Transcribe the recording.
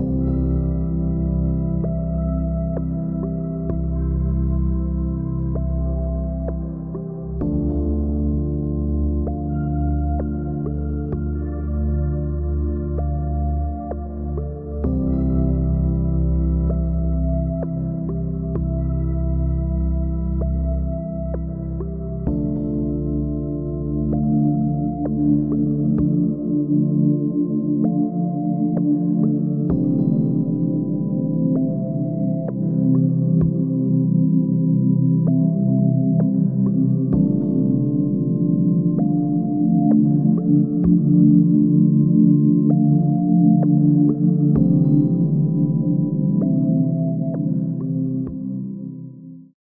you